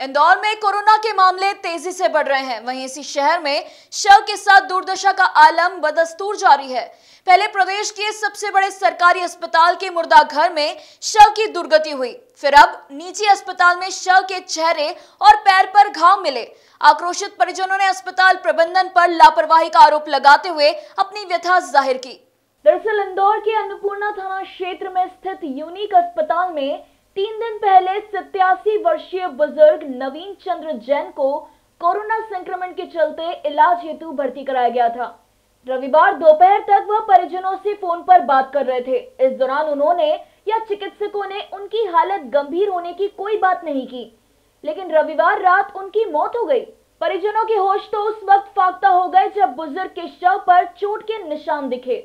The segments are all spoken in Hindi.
इंदौर में कोरोना के मामले तेज़ी से बढ़ रहे हैं। वहीं इसी शहर में शव के साथ दुर्दशा का आलम बदस्तूर जारी है। पहले प्रदेश के सबसे बड़े सरकारी अस्पताल के मुर्दा घर में शव की दुर्गति हुई। फिर अब निजी अस्पताल में शव के चेहरे और पैर पर घाव मिले। आक्रोशित परिजनों ने अस्पताल प्रबंधन पर लापरवाही का आरोप लगाते हुए अपनी व्यथा ज़ाहिर की। दरअसल इंदौर के अन्नपूर्णा थाना क्षेत्र में स्थित यूनिक अस्पताल में तीन दिन पहले सत्यासी वर्षीय बुज़ुर्ग नवीन चंद्र जैन को कोरोना संक्रमण के चलते इलाज हेतु भर्ती कराया गया था। रविवार दोपहर तक वह परिजनों से फ़ोन पर बात कर रहे थे। इस दौरान उन्होंने या चिकित्सकों ने उनकी हालत गंभीर होने की कोई बात नहीं की। लेकिन रविवार रात उनकी मौत हो गई। परिजनों के होश तो उस वक्त फाकता हो गए जब बुज़ुर्ग के शव पर चोट के निशान दिखे।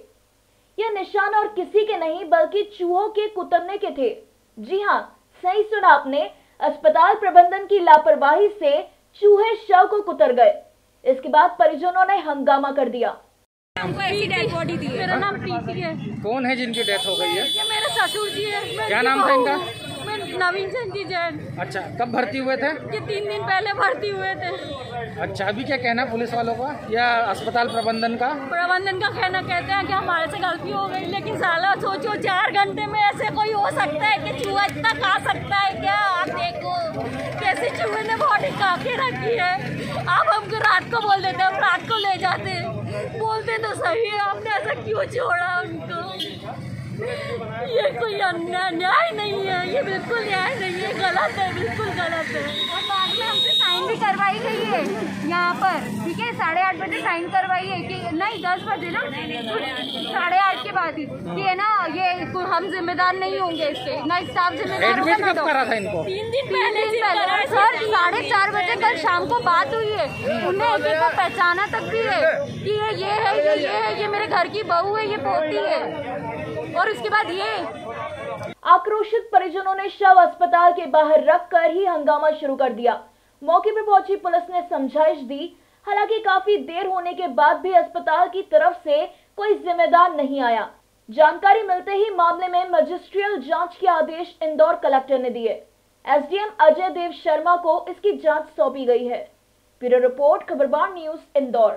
यह निशान और किसी के नहीं, बल्कि चूहों के कुतरने के थे। जी हाँ सही सुना आपने। अस्पताल प्रबंधन की लापरवाही से चूहे शव को कुतर गए। इसके बाद परिजनों ने हंगामा कर दिया। हमको ऐसी डेड बॉडी दी मेरा नाम प्रीति है। कौन है जिनकी डेथ हो गई है? ये मेरे ससुर जी है। क्या नाम था इनका? मैं नवीन चंद जी जैन। अच्छा कब भर्ती हुए थे? ये तीन दिन पहले भर्ती हुए थे। अच्छा अभी क्या कहना है पुलिस वालों का? या अस्पताल प्रबंधन का? प्रबंधन का कहना कहते हैं कि हमारे से गलती हो गई लेकिन साला सोचो चार घंटे में ऐसे कोई हो सकता है कि चूहा इतना खा सकता है क्या आप देखो कैसे चूहे ने बॉडी रखी है। आप हमको रात को बोल देते हम रात को ले जाते बोलते तो सही है आपने ऐसा क्यों छोड़ा उनको? ये कोई न्याय नहीं है, ये बिल्कुल न्याय नहीं है, गलत है, बिल्कुल गलत है। और बाद में हमसे साइन भी करवाई गई यहाँ पर ठीक है? साढ़े आठ बजे साइन करवाई है कि नहीं दस बजे ना? साढ़े आठ के बाद ही। कि है ना ये हम जिम्मेदार नहीं होंगे इसके ना स्टाफ जिम्मेदार होगा था इनको? तीन दिन पहले सर साढ़े चार बजे कल शाम को बात हुई है। उन्हें एक एक को पहचाना तक भी है कि ये ये है ये ये है ये मेरे घर की बहू है ये पोती है। और उसके बाद ये। आक्रोशित परिजनों ने शव अस्पताल के बाहर रखकर ही हंगामा शुरू कर दिया। मौके पर पहुँची पुलिस ने समझाइश दी। हालाँकि काफ़ी देर होने के बाद भी अस्पताल की तरफ़ से कोई जिम्मेदार नहीं आया। जानकारी मिलते ही मामले में मजिस्ट्रियल जाँच के आदेश इंदौर कलेक्टर ने दिए। एसडीएम अजय देव शर्मा को इसकी जाँच सौंपी गई है। Bureau report, Khabarbar news, Indore.